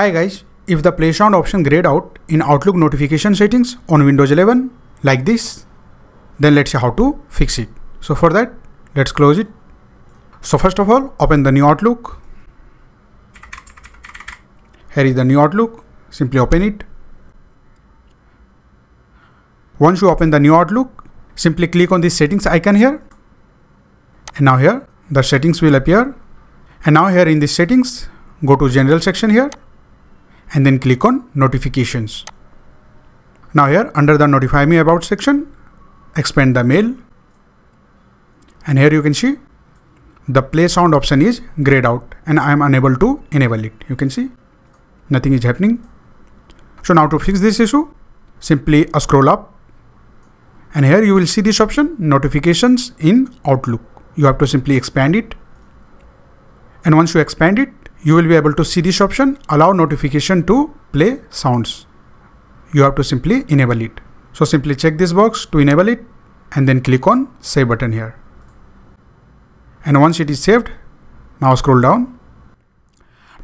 Hi guys, if the play sound option grayed out in Outlook notification settings on Windows 11 like this, then let's see how to fix it. So for that, let's close it. So first of all, open the new Outlook. Here is the new Outlook. Simply open it. Once you open the new Outlook, simply click on the settings icon here. And now here, the settings will appear. And now here in the settings, go to general section here and then click on notifications. Now here under the notify me about section, expand the mail. And here you can see the play sound option is grayed out and I am unable to enable it. You can see nothing is happening. So now to fix this issue, simply scroll up and here you will see this option notifications in Outlook. You have to simply expand it. And once you expand it, you will be able to see this option allow notification to play sounds. You have to simply enable it. So simply check this box to enable it and then click on save button here. And once it is saved, now scroll down.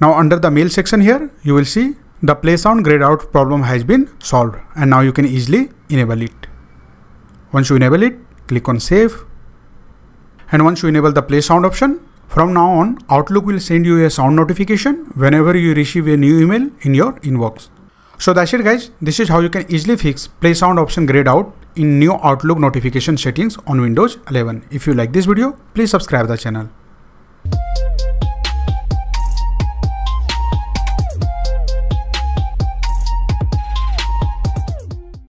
Now under the mail section here, you will see the play sound grayed out problem has been solved and now you can easily enable it. Once you enable it, click on save. And once you enable the play sound option, from now on, Outlook will send you a sound notification whenever you receive a new email in your inbox. So that's it guys. This is how you can easily fix play sound option grayed out in new Outlook notification settings on Windows 11. If you like this video, please subscribe the channel.